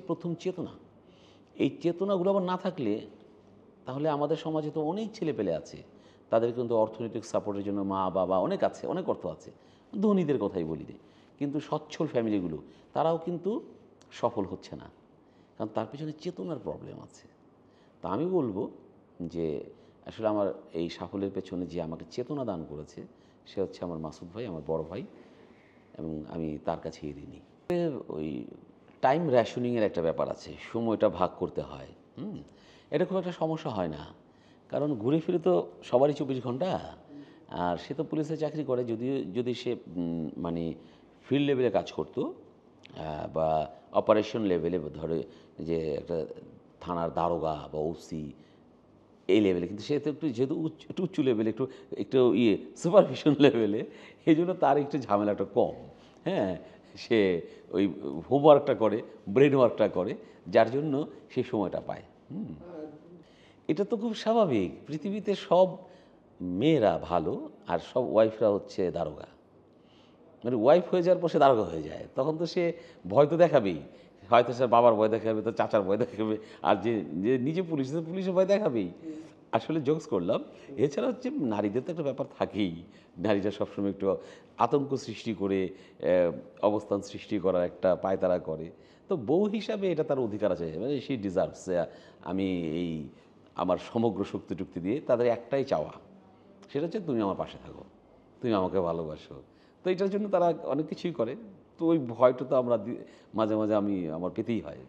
প্রথম চেতনা। এই চেতনাগুলো আবার না থাকলে তাহলে আমাদের সমাজে তো অনেক ছেলে পেলে আছে। তাদের কিন্তু অর্থনৈতিক সাপোর্টের জন্য মা, বাবা অনেক আছে, অনেক অর্থ আছে। ধনীদের কথাই বলি কিন্তু সচ্ছল ফ্যামিলিগুলো তারাও কিন্তু সফল হচ্ছে না। কারণ তার পিছনে চেতনার প্রবলেম আছে। তা আমি বলব যে, আসলে আমার এই সাফল্যের পেছনে যে আমাকে চেতনা দান করেছে, সে হচ্ছে আমার মাসুদ ভাই, আমার বড় ভাই এবং আমি তার কাছেই ঋণী। ওই টাইম র্যাশনিংয়ের একটা ব্যাপার আছে, সময়টা ভাগ করতে হয়, হুম? এটা খুব একটা সমস্যা হয় না, কারণ ঘুরে ফিরে তো সবারই চব্বিশ ঘণ্টা, আর সে তো পুলিশে চাকরি করে যদিও যদি সে মানে ফিল্ড লেভেলে কাজ করতো বা অপারেশন লেভেলে ধরে যে একটা থানার দারোগা বা ওসি এই লেভেলে কিন্তু সে তো একটু যেহেতু উচ্চ, একটু উচ্চ লেভেলে একটু একটু ইয়ে সুপারভিশন লেভেলে এই জন্য তার একটু ঝামেলাটা কম হ্যাঁ? সে ওই হোমওয়ার্কটা করে ব্রেন ওয়ার্কটা করে, যার জন্য সে সময়টা পায়। এটা তো খুব স্বাভাবিক। পৃথিবীতে সব মেয়েরা ভালো আর সব ওয়াইফরা হচ্ছে দারোগা। মানে ওয়াইফ হয়ে যাওয়ার পর সে দারোগা হয়ে যায়। তখন তো সে ভয় তো দেখাবেই। হয়তো সে বাবার ভয় দেখাবে, তো চাচার ভয় দেখাবে, আর যে যে নিজে পুলিশ, সে পুলিশের ভয় দেখাবেই। আসলে জোকস করলাম। এছাড়া হচ্ছে নারীদের তো একটা ব্যাপার থাকেই। নারীরা সবসময় একটু আতঙ্ক সৃষ্টি করে অবস্থান সৃষ্টি করার একটা পায়তারা করে। তো বউ হিসাবে এটা তার অধিকার আছে। মানে সি ডিজার্ভস আমি এই আমার সমগ্র শক্তি টুক্তি দিয়ে তাদের একটাই চাওয়া। সেটা হচ্ছে তুমি আমার পাশে থাকো। তুমি আমাকে ভালোবাসো। তো এটার জন্য তারা অনেক কিছুই করে। তো ওই ভয়টা তো আমরা মাঝে মাঝে আমি, আমার পেতেই হয়।